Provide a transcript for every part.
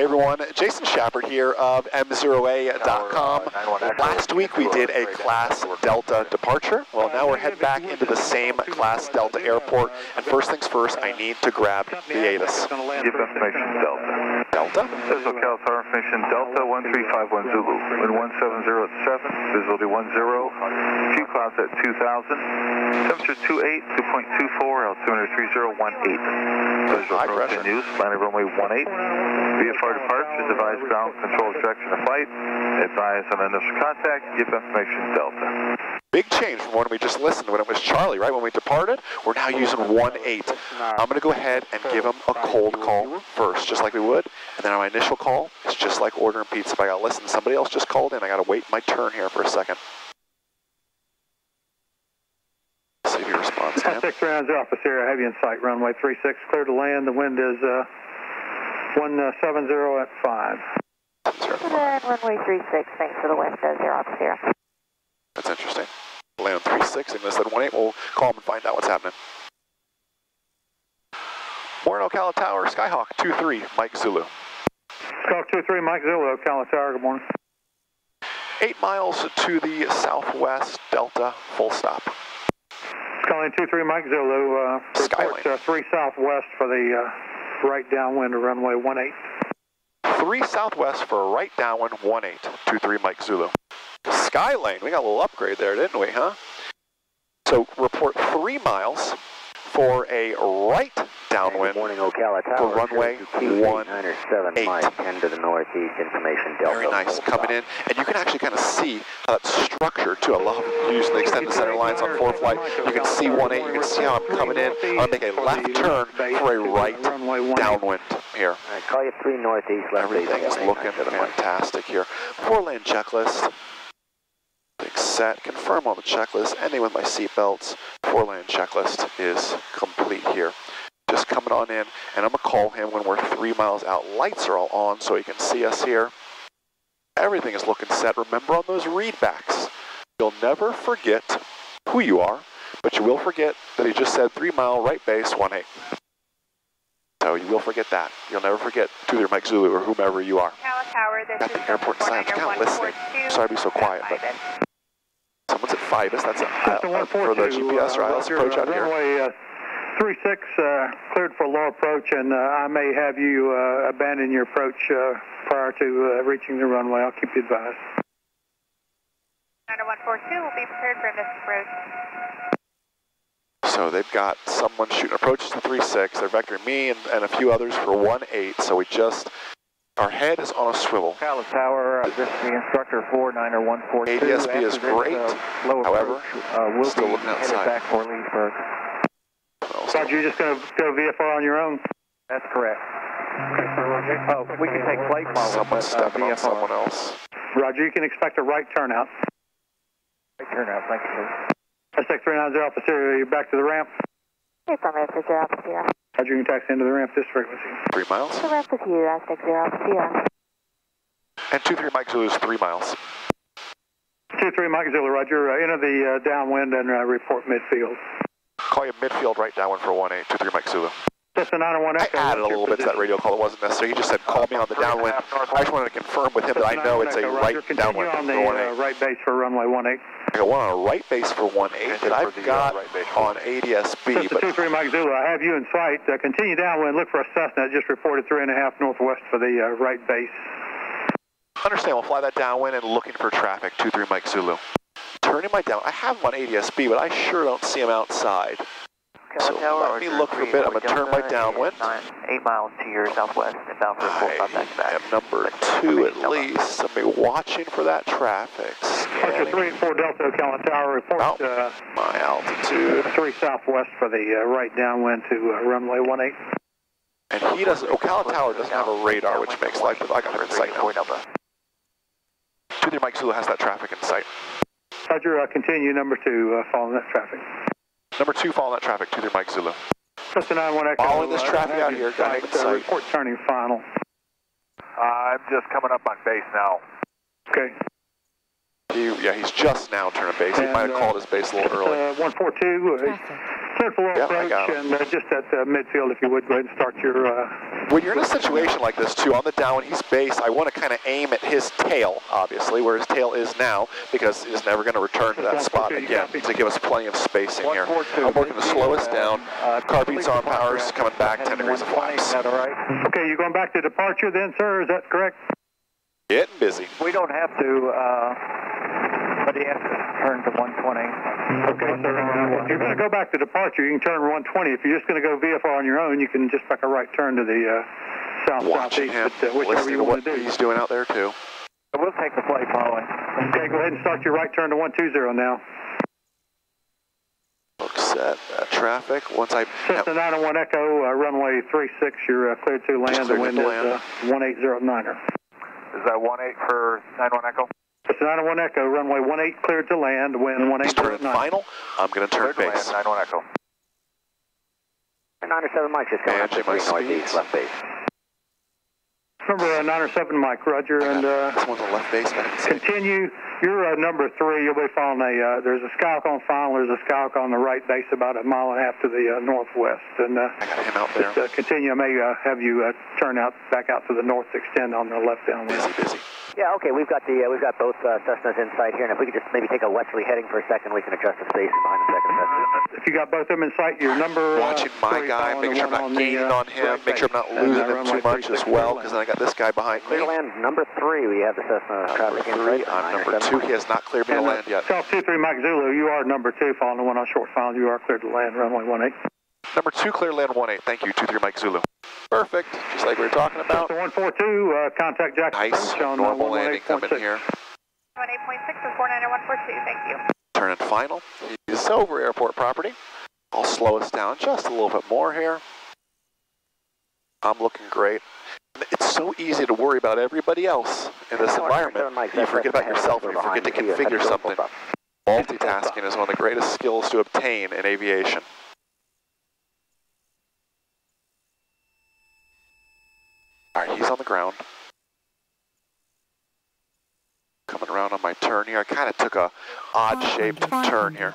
Hey everyone, Jason Schappert here of M0A.com. Last week we did a Class Delta departure. Well, now we're heading back into the same Class Delta airport. And first things first, I need to grab the ATIS. Give information Delta. Delta? This is Tower information Delta 1351 Zulu. Wind 170 at 7, visibility 10, few clouds at 2000, temperature 28, 2.24, altimeter 3018. Visual High approach pressure. in use, landing runway 18. VFR departures, advise ground control direction of flight, advise on initial contact, give information Delta. Big change from when we just listened when it was Charlie, right? When we departed, we're now using 1-8. I'm going to go ahead and give him a cold call first, just like we would. And then on my initial call, it's just like ordering pizza. If I got to listen, somebody else just called in. I got to wait my turn here for a second. See if he responds to him. 630 Alpha Sierra, have you in sight, runway 36, clear to land, the wind is uh, 170 at 5. Then runway 36, thanks for the wind, uh, zero Alpha Sierra. That's interesting. Land 3-6, and said 1-8. We'll call him and find out what's happening. Morning, Ocala Tower, Skyhawk 2-3, Mike Zulu. Skyhawk 23, Mike Zulu, Ocala Tower, good morning. Eight miles to the southwest, Delta, full stop. Skylane 23, Mike Zulu, uh, report Skylane. uh, 3 southwest for the uh, right downwind of runway 18. Three southwest for right downwind, 1-8, 2-3, Mike Zulu. Skylane, we got a little upgrade there, didn't we, huh? So report three miles for a right downwind. Good morning, Ocala Tower. for runway one oh eight. Mike, 10 to the northeast, information Delta. Very nice, coming in, and you can actually kind of see how that's structured too. I love using the extended center lines on ForeFlight. You can see 1-8, you can see how I'm coming in. I'm gonna make a left turn for a right downwind here. Right, call you 3 northeast, left Everything is looking 9 to the fantastic here. Four lane checklist. Set. Confirm all the checklists. Ending with my seatbelts. Four lane checklist is complete here. Just coming on in, and I'm gonna call him when we're three miles out. Lights are all on so he can see us here. Everything is looking set. Remember on those readbacks, you'll never forget who you are, but you will forget that he just said three mile right base, one eight. So you will forget that. You'll never forget to your Mike Zulu or whomever you are. Ocala Tower, this is the airport signs, Fortnightner kind of listening. Sorry to be so quiet, but someone's at Fibus. That's a, Delta uh, for the GPS uh, right. Let's Roger, approach uh, out here. Runway uh, 36, uh, cleared for low approach, and uh, I may have you uh, abandon your approach uh, prior to uh, reaching the runway. I'll keep you advised. Fortnightner 142 will be prepared for this approach. So they've got someone shooting approaches to 3-6. They're vectoring me and, and a few others for 1-8. So we just, our head is on a swivel. Ocala Tower, uh, this is the instructor 49er 142. ADSB is After this, great. Uh, However, approach, uh, we'll still be looking headed outside. back for Leesburg. Roger, you're just going to go VFR on your own? That's correct. Oh, we can take plate follow, Someone's but uh, stepping on VFR. someone else. Roger, you can expect a right turnout. Right turnout, thank you, sir. SX390 Alpha Sierra, you're back to the ramp. Affirmative, zero Alpha Sierra. Roger, you can taxi into the ramp this frequency. Three miles. The rest with you, Aztec, zero Alpha Sierra. And 2-3 Mike Zulu is three miles. 2-3 Mike Zulu, Roger. Uh, enter the uh, downwind and uh, report midfield. Call you midfield right downwind for 1-8. 2-3 Mike Zulu. 901 I Echo. added a little bit to that radio call. It wasn't necessary. He just said, call me on the downwind. I just wanted to confirm with him that I know it's a right Roger. Downwind on the 1-8. uh, right base for runway 18. I got one on a right base for 1-8 that I've the, uh, got right base. on ADSB, but 23 Mike Zulu, I have you in sight. Uh, continue downwind, look for a Cessna. Just reported three and a half northwest for the uh, right base. understand we'll fly that downwind and looking for traffic, 2-3 Mike Zulu. Turning my down, I have him on ADSB, but I sure don't see him outside. So let me look for a bit. I'm going to turn my downwind. Eight miles to your southwest, inbound for full stop back I am number two at least. Somebody watching for that traffic. Roger, Scanning 384 Delta Ocala Tower, report Out. uh, my altitude. 3 southwest for the uh, right downwind to uh, runway 18. And he doesn't, Ocala Tower doesn't have a radar, which makes life, I got him in sight now. 2-3 Mike Zulu has that traffic in sight. Roger, uh, continue number two, uh, following that traffic. Number two, following that traffic, 2-3 Mike Zulu. Cessna 91 Echo. Following this uh, traffic have out you here, in got it in sight. Uh, report turning final. I'm just coming up on base now. Okay. He, yeah, he's just now turning base. He And, might have uh, called his base a little early. Uh, 142, uh, for Yep, approach and uh, just at uh, midfield, if you would, go ahead and start your. Uh, When you're in a situation like this too, on the down, he's base, I want to kind of aim at his tail, obviously, where his tail is now, because he's never going to return to that spot again to give us plenty of spacing here. 142. I'm working to slow us down. Uh, Carb heat's on powers, coming back 10 degrees of flaps. Is all right? okay, you're going back to departure then, sir? Is that correct? Getting busy. We don't have to, uh, but he has to turn to 120. Okay, sir. If you're going to go back to departure, you can turn 120. If you're just going to go VFR on your own, you can just make a right turn to the uh, south Watching southeast. him, But uh, whichever listening you to want what to do. he's doing out there too. We'll take the flight following. Okay, go ahead and start your right turn to 120 now. Look set uh, traffic. Once I Cessna 901 Echo, uh, runway 36, you're uh, cleared to land. The cleared wind to is land. uh, 1809er. Is that 18 for 91 Echo? Cessna 901 Echo, runway 18 cleared to land. Wind he's turning 1809. final, I'm going to turn Clear to land, base. 91 Echo. 9 or 7 Mike, just coming up to 3 northeast, left base. Remember uh, 9 or 7 Mike, Roger, and uh, This one's a left base, I can see. continue. You're uh, number three. You'll be following a. Uh, there's a Skyhawk on final. There's a Skyhawk on the right base, about a mile and a half to the uh, northwest. And uh, I got him out there. just uh, continue. I may uh, have you uh, turn out back out to the north, extend on the left downwind. Busy, busy. Yeah, okay, we've got the uh, we've got both uh, Cessnas in sight here, and if we could just maybe take a westerly heading for a second, we can adjust the spacing behind the second Cessna. If you got both of them in sight, your number. Watching uh, my guy, following making sure I'm not the, gaining uh, on him, right make sure I'm not base. Losing uh, him too much as well, because then I got this guy behind Clear me. to land number three, we have the Cessna Number traffic in three. I'm number two. Mike. He has not cleared me to uh, land yet. South 23 Mike Zulu, you are number two following the one on short final. You are cleared to land, runway 18. Number two, clear land one eight. Thank you, two three Mike Zulu. Perfect, just like we were talking about. So 142, uh, contact Jack Nice, Approach on uh, normal landing coming 118.6. here. 18.6 or 49142, thank you. Turning final. He's over airport property. I'll slow us down just a little bit more here. I'm looking great. It's so easy to worry about everybody else in this environment. You forget about yourself. heading You forget to configure something. Multitasking is one of the greatest skills to obtain in aviation. All right, he's on the ground. Coming around on my turn here. I kind of took a odd-shaped oh, turn here.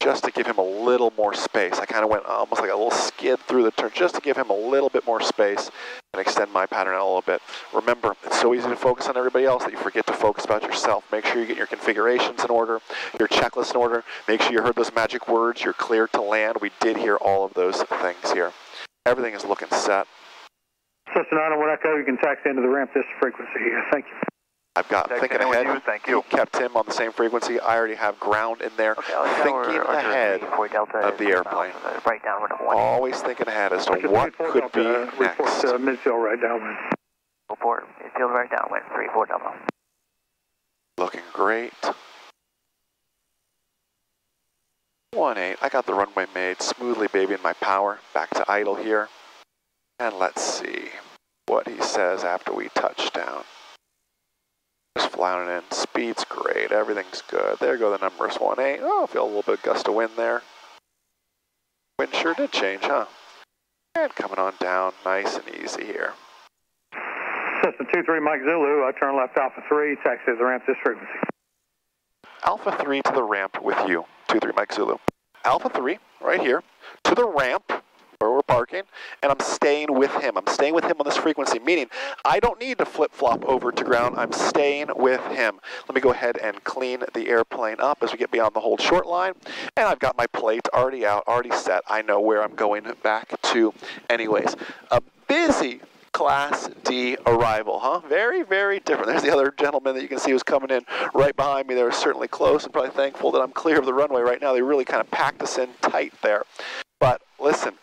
Just to give him a little more space. I kind of went uh, almost like a little skid through the turn, just to give him a little bit more space and extend my pattern out a little bit. Remember, it's so easy to focus on everybody else that you forget to focus about yourself. Make sure you get your configurations in order, your checklist in order. Make sure you heard those magic words. You're clear to land. We did hear all of those things here. Everything is looking set. Cessna 901 Echo, you can taxi into the ramp this frequency. Thank you. I've got thinking ahead. you, thank you. Kept him on the same frequency. I already have ground in there. thinking ahead of the airplane. Right downward at 1. Always thinking ahead as to what could be uh, Report next. uh, midfield right downwind. Report, field right downwind, 34 double. Looking great. One eight. I got the runway made smoothly, baby, in my power. Back to idle here. And let's see what he says after we touch down. Just flying in. Speed's great. Everything's good. There go the numbers. One eight. Oh, feel a little bit of gust of wind there. Wind sure did change, huh? And coming on down, nice and easy here. System 2-3 Mike Zulu, I turn left Alpha 3, taxi to the ramp this frequency. Alpha 3 to the ramp with you, 2-3 Mike Zulu. Alpha 3, right here, to the ramp where and I'm staying with him. I'm staying with him on this frequency, meaning I don't need to flip-flop over to ground. I'm staying with him. Let me go ahead and clean the airplane up as we get beyond the hold short line, and I've got my plate already out, already set. I know where I'm going back to anyways. A busy Class D arrival, huh? Very, very different. There's the other gentleman that you can see who's coming in right behind me. They're certainly close and probably thankful that I'm clear of the runway right now. They really kind of packed us in tight there. But listen,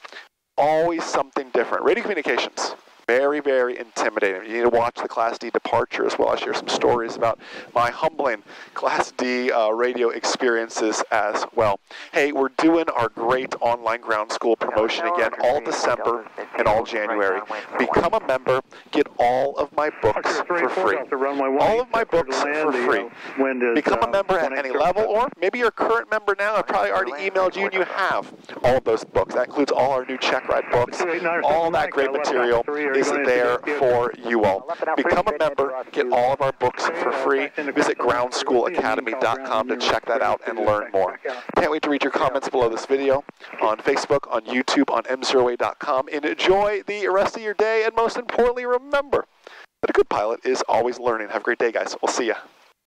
always something different. Radio communications, very, very intimidating. You need to watch the Class D departure as well. I share some stories about my humbling Class D uh, radio experiences as well. Hey, we're doing our great online ground school promotion again all December and all January. Become a member, get all of my books Archer 3 for free. Delta, runway 18, All of my books for free. Become a uh, member at any level, or maybe you're a current member now. I've probably already emailed you and you have all of those books. That includes all our new check ride books, all that great material, is there for you all. Become a member, get all of our books for free. Visit groundschoolacademy.com to check that out and learn more. Can't wait to read your comments below this video on Facebook, on YouTube, on m0a.com. Enjoy the rest of your day, and most importantly, remember that a good pilot is always learning. Have a great day, guys. We'll see you.